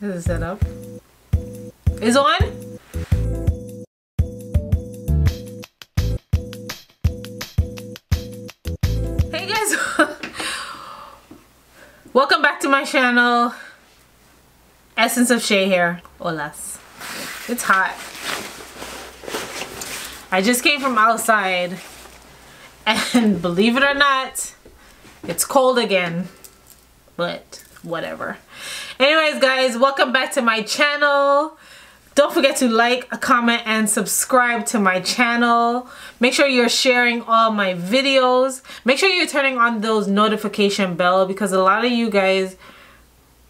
Is it set up? Is on? Hey guys! Welcome back to my channel. Essence of Shay here. Olas. It's hot. I just came from outside and believe it or not, it's cold again. But whatever. Anyways guys, welcome back to my channel. Don't forget to like, comment, and subscribe to my channel. Make sure you're sharing all my videos. Make sure you're turning on those notification bell because a lot of you guys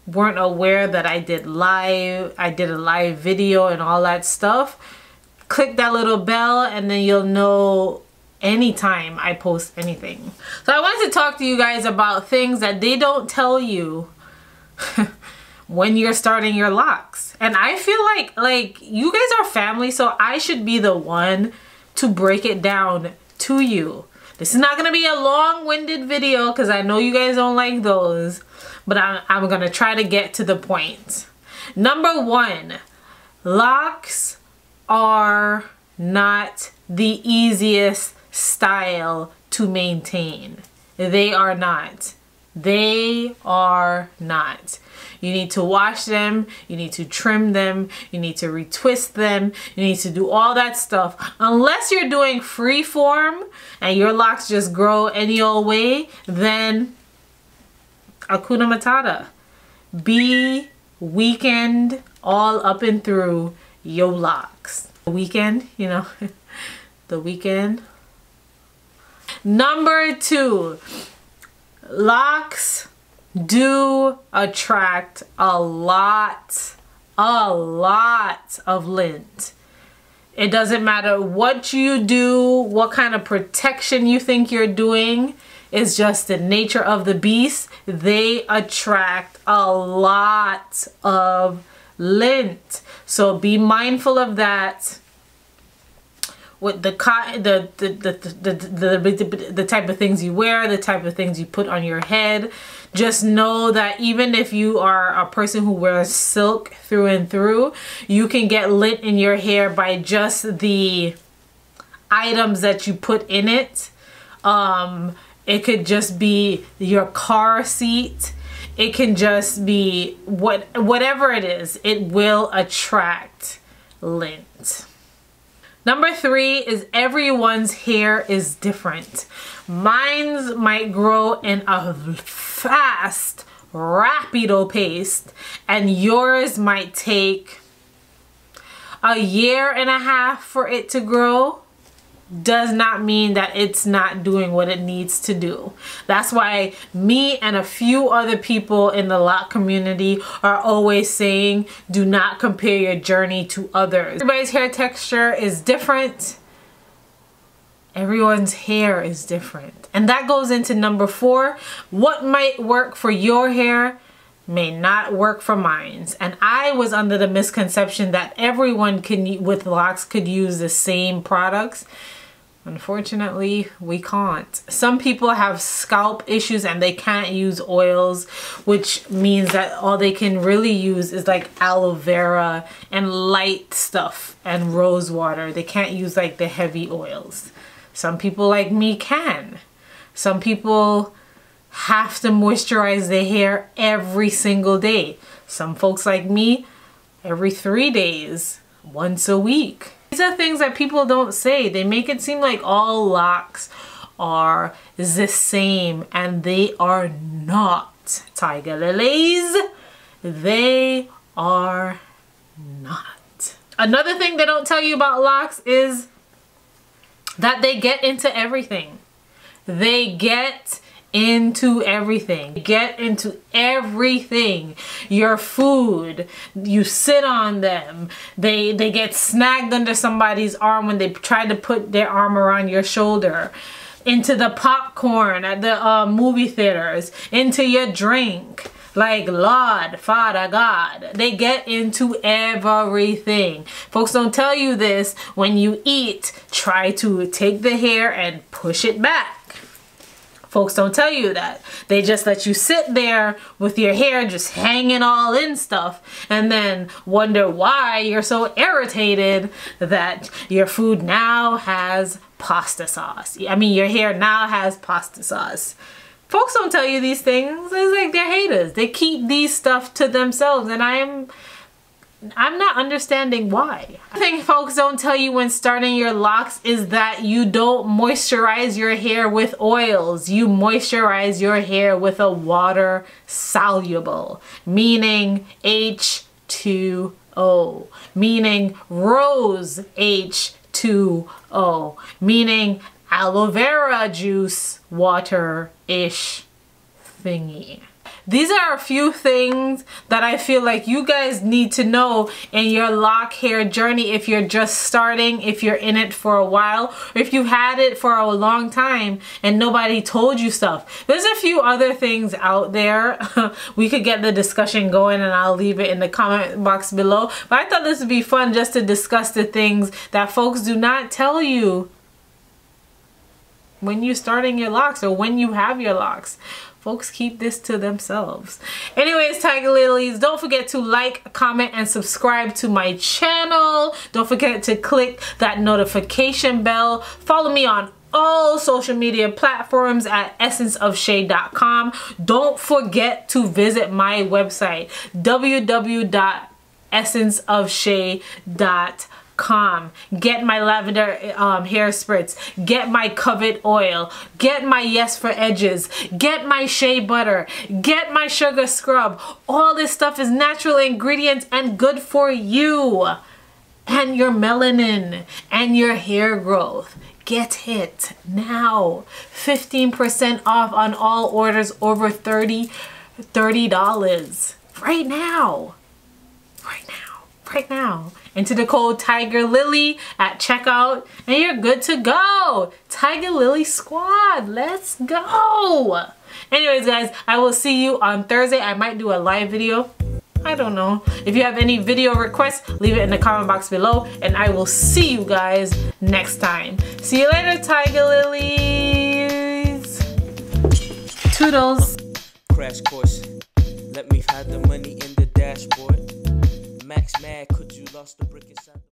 weren't aware that I did live. I did a live video and all that stuff. Click that little bell and then you'll know anytime I post anything. So I wanted to talk to you guys about things that they don't tell you when you're starting your locks. And I feel like like you guys are family, so I should be the one to break it down to you. This is not going to be a long-winded video because I know you guys don't like those, but I'm, I'm going to try to get to the point. Number one, locks are not the easiest style to maintain. They are not. They are not. You need to wash them, you need to trim them, you need to retwist them, you need to do all that stuff. Unless you're doing free form and your locks just grow any old way, then Akuna Matata. Be weekend all up and through your locks. The weekend, you know, the weekend. Number two, locks do attract a lot, a lot of lint. It doesn't matter what you do, what kind of protection you think you're doing. It's just the nature of the beast. They attract a lot of lint. So be mindful of that with the the the, the the the the type of things you wear, the type of things you put on your head. Just know that even if you are a person who wears silk through and through, you can get lint in your hair by just the items that you put in it. Um, it could just be your car seat. It can just be what whatever it is. It will attract lint. Number three is everyone's hair is different. Mine's might grow in a fast, rapido pace, and yours might take a year and a half for it to grow does not mean that it's not doing what it needs to do. That's why me and a few other people in the lock community are always saying do not compare your journey to others. Everybody's hair texture is different. Everyone's hair is different. And that goes into number four. What might work for your hair may not work for mine. And I was under the misconception that everyone can with locks could use the same products. Unfortunately, we can't. Some people have scalp issues and they can't use oils, which means that all they can really use is like aloe vera and light stuff and rose water. They can't use like the heavy oils. Some people like me can. Some people have to moisturize their hair every single day. Some folks like me, every three days, once a week. These are things that people don't say. They make it seem like all locks are the same and they are not. Tiger lilies, they are not. Another thing they don't tell you about locks is that they get into everything. They get into everything. Get into everything. Your food, you sit on them. They they get snagged under somebody's arm when they try to put their arm around your shoulder. Into the popcorn at the uh, movie theaters. Into your drink. Like Lord, Father God. They get into everything. Folks don't tell you this. When you eat, try to take the hair and push it back Folks don't tell you that. They just let you sit there with your hair just hanging all in stuff and then wonder why you're so irritated that your food now has pasta sauce. I mean, your hair now has pasta sauce. Folks don't tell you these things. It's like they're haters. They keep these stuff to themselves and I am I'm not understanding why. I think folks don't tell you when starting your locks is that you don't moisturize your hair with oils. You moisturize your hair with a water soluble, meaning H2O, meaning rose H2O, meaning aloe vera juice water-ish thingy. These are a few things that I feel like you guys need to know in your lock hair journey if you're just starting, if you're in it for a while, or if you've had it for a long time and nobody told you stuff. There's a few other things out there. we could get the discussion going and I'll leave it in the comment box below. But I thought this would be fun just to discuss the things that folks do not tell you when you're starting your locks or when you have your locks folks keep this to themselves. Anyways tiger lilies don't forget to like comment and subscribe to my channel. Don't forget to click that notification bell. Follow me on all social media platforms at essenceofshay.com don't forget to visit my website www.essenceofshay.com calm. Get my lavender um, hair spritz. Get my covet oil. Get my yes for edges. Get my shea butter. Get my sugar scrub. All this stuff is natural ingredients and good for you and your melanin and your hair growth. Get it now. 15% off on all orders over 30 $30 right now. Right now right now into the code Tiger Lily at checkout and you're good to go. Tiger Lily Squad, let's go. Anyways, guys, I will see you on Thursday. I might do a live video. I don't know. If you have any video requests, leave it in the comment box below and I will see you guys next time. See you later, Tiger Lilies. Toodles. Crash course. Let me hide the money in the dashboard. Max mad, could you lost the brick inside